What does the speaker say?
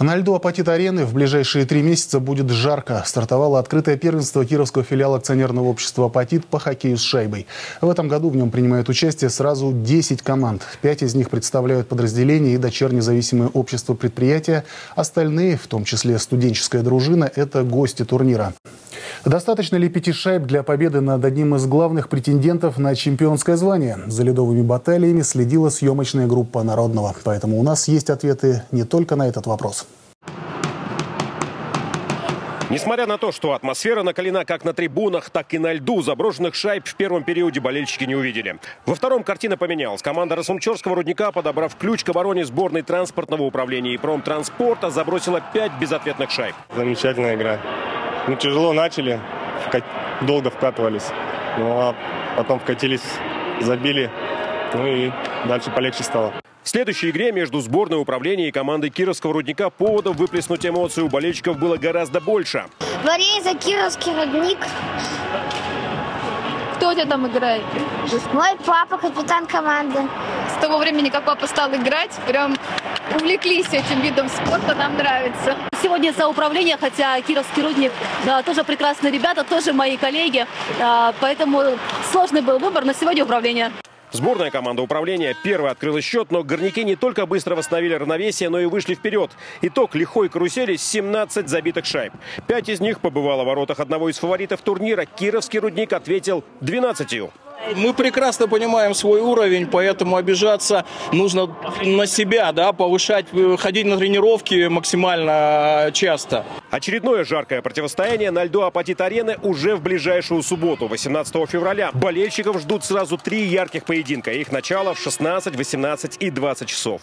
На льду Апатит-арены в ближайшие три месяца будет жарко. Стартовало открытое первенство Кировского филиала акционерного общества «Апатит» по хоккею с шайбой. В этом году в нем принимают участие сразу 10 команд. Пять из них представляют подразделения и дочерние зависимые общества предприятия. Остальные, в том числе студенческая дружина, это гости турнира. Достаточно ли пяти шайб для победы над одним из главных претендентов на чемпионское звание? За ледовыми баталиями следила съемочная группа «Народного». Поэтому у нас есть ответы не только на этот вопрос. Несмотря на то, что атмосфера накалена как на трибунах, так и на льду, заброшенных шайб в первом периоде болельщики не увидели. Во втором картина поменялась. Команда Росумчерского рудника, подобрав ключ к обороне сборной транспортного управления и промтранспорта, забросила пять безответных шайб. Замечательная игра. Ну, тяжело начали, долго вкатывались. Ну, а потом вкатились, забили, ну и дальше полегче стало. В следующей игре между сборной управления и командой Кировского рудника поводов выплеснуть эмоции у болельщиков было гораздо больше. Борей за Кировский рудник. Кто у тебя там играет? Мой папа, капитан команды. С того времени, как папа стал играть, прям увлеклись этим видом спорта, нам нравится. Сегодня за управление, хотя Кировский рудник да, тоже прекрасные ребята, тоже мои коллеги, да, поэтому сложный был выбор, но сегодня управление. Сборная команда управления первой открыла счет, но горняки не только быстро восстановили равновесие, но и вышли вперед. Итог лихой карусели – 17 забитых шайб. Пять из них побывало в воротах одного из фаворитов турнира. Кировский рудник ответил 12. Мы прекрасно понимаем свой уровень, поэтому обижаться нужно на себя, да, повышать, ходить на тренировки максимально часто. Очередное жаркое противостояние на льду Апатит-арены уже в ближайшую субботу, 18 февраля. Болельщиков ждут сразу три ярких поединка. Их начало в 16, 18 и 20 часов.